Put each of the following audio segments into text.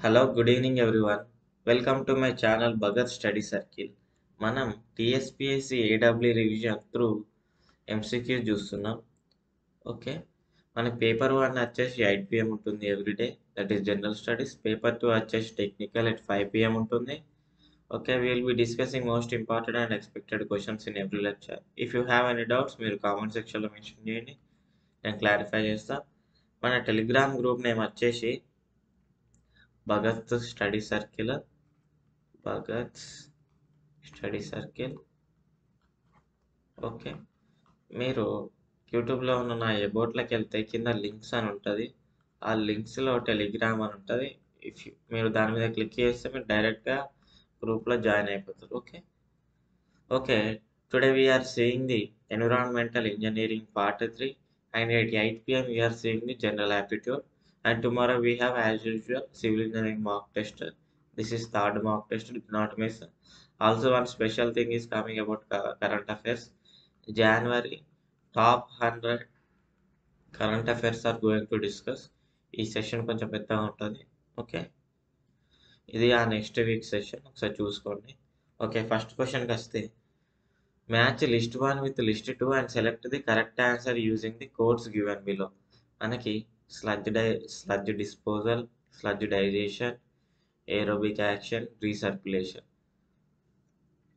Hello good evening everyone welcome to my channel Bhagat study circle మనం TSPSC AW revision through MCQ చూస్తున్నాం. Okay మన paper one వచ్చేసి eight PM ఉంటుంది everyday that is general studies paper two వచ్చేసి technical at five PM ఉంటుంది. Okay will be discussing most important and expected questions in every lecture if you have any doubts మీరు comment సెక్షన్లో mention చేయండి. నేను clarify చేస్తాను మన Telegram group name వచ్చేసి Bhagat study circle Bhagat study circle okay మీరు యూట్యూబ్లో ఉన్న నా ఎబోట్లోకి వెళ్తే కింద లింక్స్ అని ఉంటుంది. ఆ లింక్స్లో టెలిగ్రామ్ అని ఉంటుంది. ఇఫ్ మీరు దాని మీద క్లిక్ చేస్తే మీరు డైరెక్ట్గా గ్రూప్లో జాయిన్ అయిపోతారు. Okay okay today we are seeing the environmental engineering part three and eight eight PM we are seeing the general aptitude and tomorrow we have as usual civil engineering mock test this is third mock test do not miss also one special thing is coming about cu- current affairs january top 100 current affairs are going to discuss ఈ session కొంచెం పెద్దగా ఉంటుంది okay ఇది ఆ next week session ఒకసారి చూసుకోండి okay first క్వశ్చన్కి వస్తే match list one with list two and select the correct answer using the codes given below మనకి sludge die sludge disposal sludge digestion aerobic action recirculation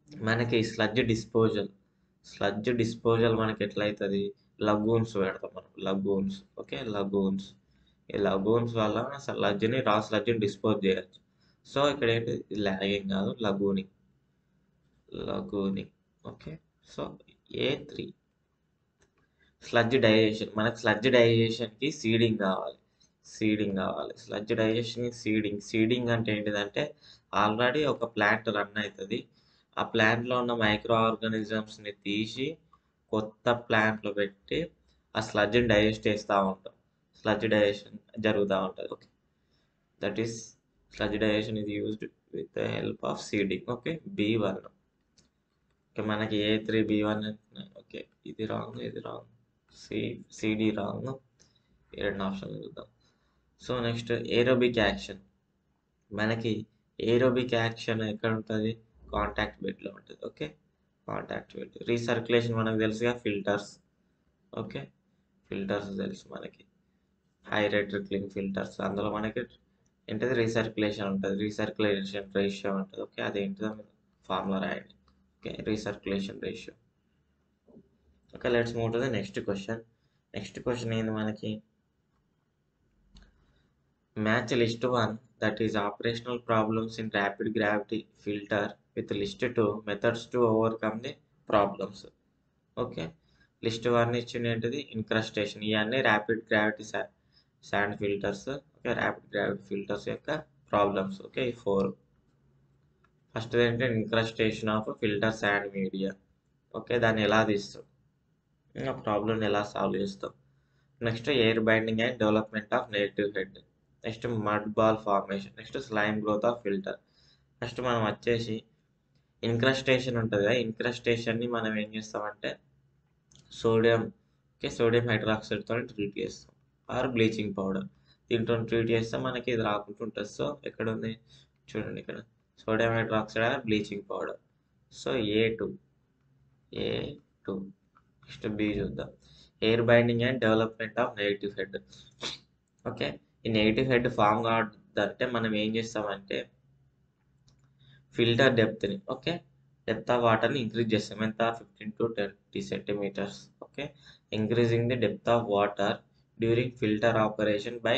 మనకి sludge disposal sludge disposal మనకి ఎట్లయితుంది? Lagoons పెడతాం మనం lagoons okay lagoons ఈ lagoons వల్ల స్లడ్జ్ని రా స్లడ్జ్ని డిస్పోజ్ చేయొచ్చు. సో ఇక్కడ ఏంటి? లాగింగ్ కాదు lagooning lagooning okay so A three sludge digestion మనకు స్లడ్జ్ డైజెషన్కి సీడింగ్ కావాలి. సీడింగ్ కావాలి. స్లడ్జ్ డైజెషన్కి సీడింగ్ సీడింగ్ అంటే ఏంటిదంటే ఆల్రెడీ ఒక ప్లాంట్ రన్ అవుతుంది ఆ ప్లాంట్లో ఉన్న మైక్రో ఆర్గానిజమ్స్ని తీసి కొత్త ప్లాంట్లో పెట్టి ఆ స్లడ్జ్ని డైజెస్ట్ చేస్తూ ఉంటాం. స్లడ్జ్ డైజెషన్ జరుగుతూ ఉంటుంది. Okay that is sludge digestion ఇది used with the help of seeding okay B one okay మనకి A three B one okay ఇది రాంగ్ ఇది రాంగ్ సి సిడి రాంగ్. ఈ రెండు ఆప్షన్లు చూద్దాం. సో నెక్స్ట్ ఏరోబిక్ యాక్షన్ మనకి ఏరోబిక్ యాక్షన్ ఎక్కడ ఉంటుంది? కాంటాక్ట్ బెడ్లో ఉంటుంది. ఓకే? కాంటాక్ట్ బెడ్ రీసర్క్యులేషన్ మనకు తెలుసుగా ఫిల్టర్స్ ఓకే? ఫిల్టర్స్ తెలుసు మనకి. హై రేట్ ఫిల్టర్స్ అందులో మనకి ఏంటిది? రీసర్క్యులేషన్ ఉంటుంది. రీసర్క్యులేషన్ రేషియో ఉంటుంది. ఓకే? అదేంటిదో ఫార్ములా రాయండి. Okay? Recirculation ratio okay let's move to the next question next question ఏంది మనకి? Match list one that is operational problems in rapid gravity filter with list two methods to overcome the problems okay list one ఇచ్చింది ఏంటిది? Incrustation ఇవన్నీ rapid gravity sand filters okay rapid gravity filters యొక్క problems okay ఈ four first ఏంటంటే incrustation of filter sand media okay దాన్ని ఎలా తీస్తాం ఆ ప్రాబ్లమ్ని ఎలా సాల్వ్ చేస్తాం next air binding and development of negative head. Next mud ball formation. Next slime growth of filter. Next మనం వచ్చేసి ఇన్క్రస్టేషన్ ఉంటుంది కదా ఇన్క్రస్టేషన్ని మనం ఏం చేస్తామంటే సోడియం ఓకే సోడియం హైడ్రాక్సైడ్తో ట్రీట్ చేస్తాం. Or bleaching powder. దీంతో ట్రీట్ చేస్తే మనకి ఇది రాకుండా ఉంటుంది. సో ఎక్కడ ఉంది చూడండి ఇక్కడ. Sodium hydroxide or bleaching powder. So A two. A two. Next B చూద్దాం. Air binding and development of negative head. Okay? ఈ నెగిటివ్ హెడ్ ఫామ్ కావద్దంటే మనం ఏం చేస్తామంటే ఫిల్టర్ డెప్త్ని ఓకే? డెప్త్ ఆఫ్ వాటర్ని ఇంక్రీజ్ చేస్తాం. ఎంత? Fifteen to twenty centimetres okay? Increasing the depth of water during filter operation by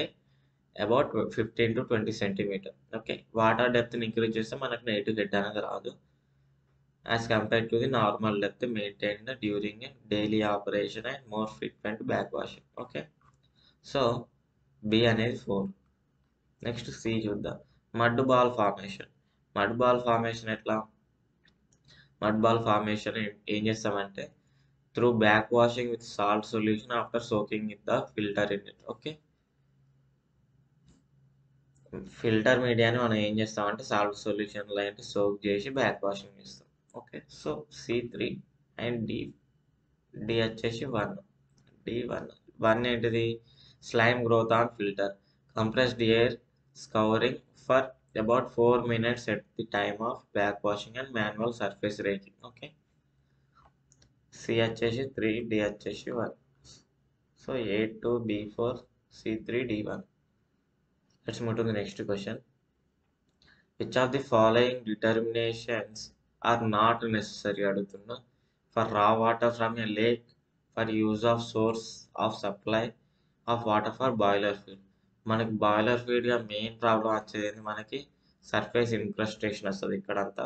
about fifteen to twenty centimetre okay? Water డెప్త్ని increase చేస్తే మనకు నెగిటివ్ హెడ్ అనేది రాదు. As compared to the normal depth maintained during a daily operation and more frequent backwashing okay. So b అనేది four next C చూద్దాం. Mud ball formation mud ball formation ఎట్లా? Mud ball formation ఏం చేస్తామంటే through back washing with salt solution after soaking in the filter in it okay filter మీడియాని మనం ఏం చేస్తామంటే salt solution ఏంటి సోక్ చేసి బ్యాక్ వాషింగ్ చేస్తాం. Okay so C three and D D వచ్చేసి వన్ డి వన్ వన్ ఏంటిది slime growth on filter compressed air scouring for about four minutes at the time of back washing and manual surface raking okay C వచ్చేసి three D వచ్చేసి one so A two B four C three D one let's move to the next question which of the following determinations are not necessary అడుగుతున్నా. For raw water from a lake for use of source of supply of water for boiler feed మనకి boiler ఫీడ్గా main problem వచ్చేది మనకి surface ఇన్క్రస్టేషన్ వస్తుంది. ఇక్కడంతా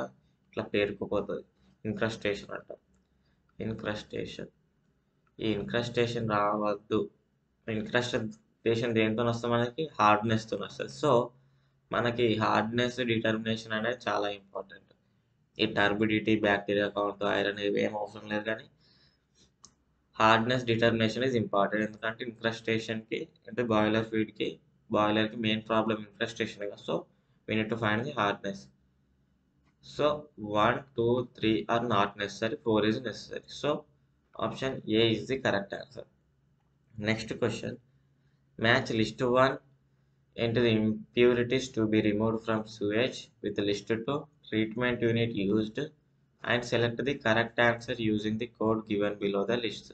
ఇట్లా పేరుకుపోతుంది. Incrustation అంట. ఇన్క్రస్టేషన్ ఈ ఇన్క్రస్టేషన్ రావద్దు. ఇన్క్రస్టేషన్ దేంతో వస్తుంది మనకి? హార్డ్నెస్తో వస్తుంది. సో మనకి హార్డ్నెస్ డిటర్మినేషన్ అనేది చాలా ఇంపార్టెంట్ ఈ టర్బిడిటీ బ్యాక్టీరియా కౌంట్ ఐరన్ ఇవి ఏం అవసరం లేదు కానీ హార్డ్నెస్ డిటర్మినేషన్ ఇస్ ఇంపార్టెంట్ ఎందుకంటే ఇన్క్రస్టేషన్కి అంటే బాయిలర్ ఫీడ్కి బాయిలర్కి మెయిన్ ప్రాబ్లమ్ ఇన్క్రస్టేషన్ కదా. So we need to find the hardness so one two three are not necessary four is necessary so option A is the correct answer next question match list one into the impurities to be removed from sewage with the list treatment unit used and select the correct answer using the code given below the list.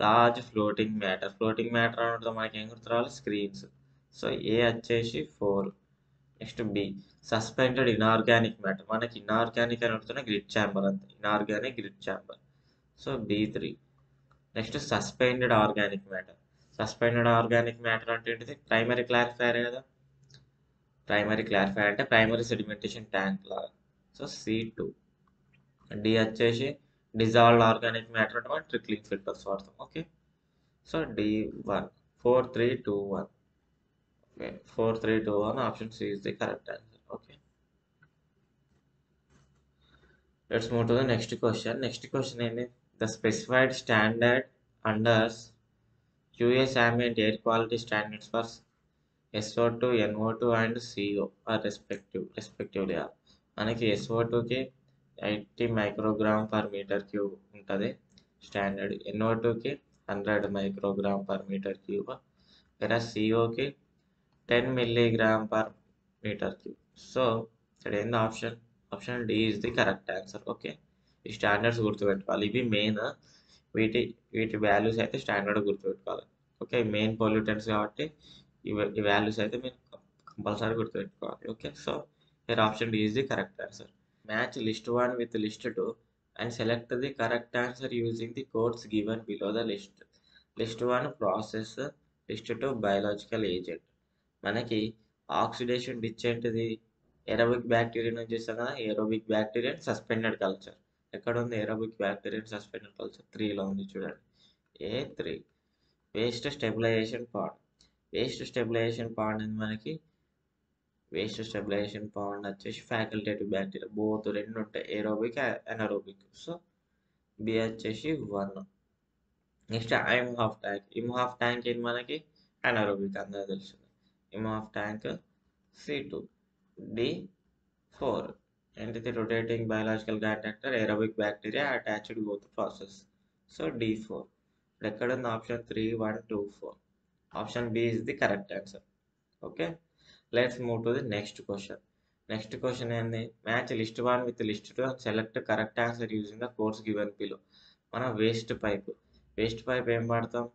Large floating matter floating matter అంటే మనకి ఏం గుర్తురావాలి? Screens so A వచ్చేసి four next B suspended inorganic matter మనకి inorganic అని అడుగుతున్న grid chamber అంతే. Inorganic grid chamber so B three next suspended organic matter suspended organic matter అంటే ఏంటిది? ప్రైమరీ క్లారిఫైర్ కదా? ప్రైమరీ క్లారిఫైర్ అంటే ప్రైమరీ సెడిమెంటేషన్ ట్యాంక్ లాగా. సో సి టూ డి వచ్చేసి డిజాల్వ్డ్ ఆర్గానిక్ మ్యాటర్ అంటే మనం ట్రిక్లింగ్ ఫిల్టర్స్ వాడతాం. Okay so D one four three two one okay four three two one option C is the correct answer okay let's move to the next question next question ఏంటి the specified standard under US ambient air quality standards for SO2, NO2 and CO are respective respectively. are మనకి SO టూకి eighty microgram per metre cube ఉంటుంది. Standard NO టూకి hundred microgram per metre cube. వేరే సిఓకి ten milligram per metre cube. So ఇక్కడ ఏంది option? Option D is the correct answer. Okay. ఈ standards గుర్తుపెట్టుకోవాలి. ఇవి మెయిన్. వీటి వీటి వాల్యూస్ అయితే స్టాండర్డ్ గుర్తుపెట్టుకోవాలి. ఓకే. మెయిన్ పొల్యూటెంట్స్ కాబట్టి ఈ వాల్యూస్ అయితే మీరు కంపల్సరీ గుర్తుపెట్టుకోవాలి. Okay. So there option B is the correct answer match list one with list two and select the correct answer using the course given below the list list one process list two biological agent మనకి oxidation ditch డిచ్చేంటిది aerobic bacteria నుంచి కదా aerobic bacteria and suspended culture ఎక్కడ ఉంది aerobic bacteria and suspended culture త్రీలో ఉంది చూడండి. A three waste stabilisation pond waste stabilisation pond అనేది మనకి వేస్ట్ స్టెబిలైజేషన్ పాండ్ వచ్చేసి ఫ్యాకల్టేటివ్ బ్యాక్టీరియా బోత్ రెండు ఉంటాయి ఏరోబిక్ అనరోబిక్ సో బి వచ్చేసి one next Imhoff tank Imhoff tank ఏంటి మనకి? అనరోబిక్ అందరూ తెలుసు. Imhoff tank C two D four ఏంటిది rotating biological contactor aerobic bacteria attached growth process so D four ఎక్కడ ఉంది option three one two four option B is the correct answer okay let's move to the next question next question ఏంది? Match list one with list two select correct answer using the course given below మన waste pipe waste pipe ఏం వాడతాం?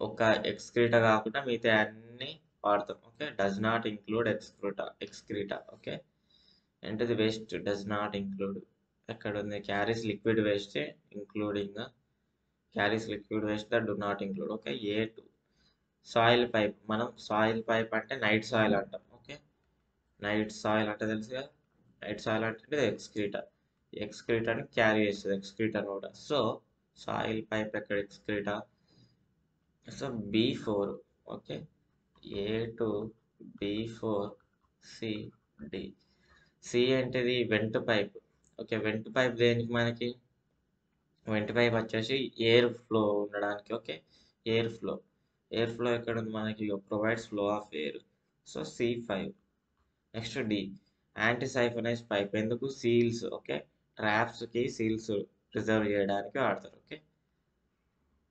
ఒక excreta కాకుండా మిగతా అన్ని వాడతాం. Okay does not include excreta excreta okay ఏంటిది వేస్ట్ డస్ నాట్ ఇంక్లూడ్ ఎక్కడ ఉంది? Carries liquid waste including carries liquid waste the do not include okay A two soil pipe మనం సాయిల్ పైప్ అంటే నైట్ సాయిల్ అంటాం okay? Night soil అంటే తెలుసు కదా? Night soil అంటే ఎక్స్క్రీటర్ ఎక్స్క్రీటర్ని క్యారీ చేస్తుంది ఎక్స్క్రీటర్ కూడా. సో సాయిల్ పైప్ ఎక్కడ excreta so B four okay? A two B four C D. C అంటేది vent pipe okay? Vent pipe దేనికి మనకి? వెంట్ పైప్ వచ్చేసి ఎయిర్ ఫ్లో ఉండడానికి okay? Air flow. Air flow ఎక్కడ ఉంది మనకి provides flow of air so C five next D anti siphonage pipe ఎందుకు? Seals okay ట్రాప్స్కి seals preserve చేయడానికి వాడతారు. Okay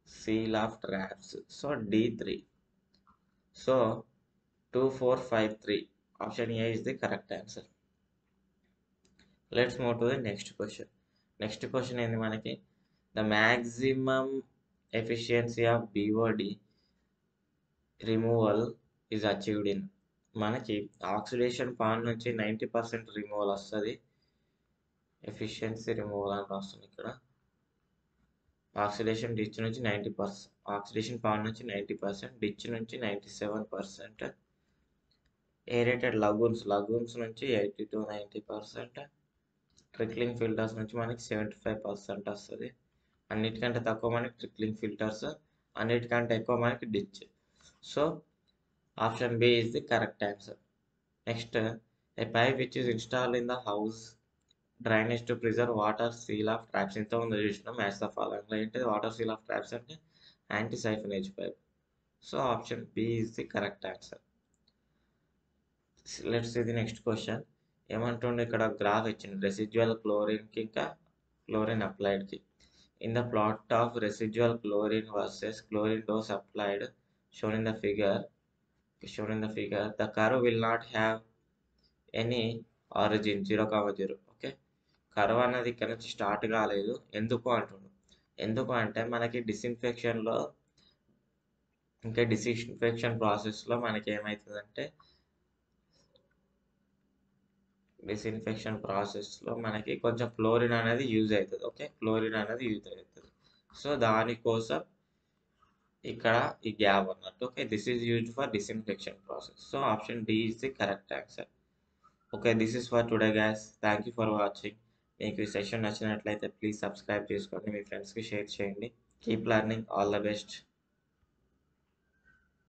seal of traps so D three so two four five three option A is the correct answer let's move to the next question next question ఏంది మనకి? The maximum efficiency of BOD removal is achieved in మనకి oxidation point నుంచి ninety percent removal వస్తుంది. Efficiency removal అని రాస్తుంది ఇక్కడ. Oxidation ditch నుంచి ninety percent oxidation point నుంచి నైంటీ పర్సెంట్ డిచ్ నుంచి ninety seven percent aerated lagoons lagoons నుంచి eighty to ninety percent trickling filters నుంచి మనకి సెవెంటీ ఫైవ్ పర్సెంట్ వస్తుంది. అన్నిటికంటే తక్కువ మనకి ట్రిక్లింగ్ ఫిల్టర్స్ అన్నిటికంటే ఎక్కువ మనకి ditch so option B is the correct answer next a pipe which is install in the house drainage to preserve water seal of traps ఇంత ఉందో చూసినాం మ్యాచ్ ద ఫాలోయింగ్లో ఏంటిది వాటర్ సీల్ ఆఫ్ ట్రాప్స్ అంటే anti siphonage pipe so option B is the correct answer let's ఇది next question ఏమంటుండే ఇక్కడ graph ఇచ్చింది రెసిడ్యువల్ క్లోరిన్కి ఇంకా chlorine అప్లైడ్కి in the plot of residual chlorine versus chlorine dose applied shown in the figure shown in the figure the curve will not have any origin zero comma zero okay curve అనేది ఇక్కడ నుంచి start కాలేదు. ఎందుకు అంటుండు? ఎందుకు అంటే మనకి డిస్ఇన్ఫెక్షన్లో ఇంకా డిస్ఇన్ఫెక్షన్ ప్రాసెస్లో మనకి ఏమవుతుందంటే డిస్ఇన్ఫెక్షన్ ప్రాసెస్లో మనకి కొంచెం క్లోరిన్ అనేది యూజ్ అవుతుంది ఓకే క్లోరిన్ అనేది యూజ్ అవుతుంది. సో దానికోసం ఇక్కడ ఈ గ్యాప్ అన్నట్టు. Okay this is used for disinfection process so option D is the correct answer okay this is for today guys thank you for watching మీకు ఈ సెషన్ నచ్చినట్లయితే ప్లీజ్ సబ్స్క్రైబ్ చేసుకోండి. మీ ఫ్రెండ్స్కి షేర్ చేయండి. Keep learning all the best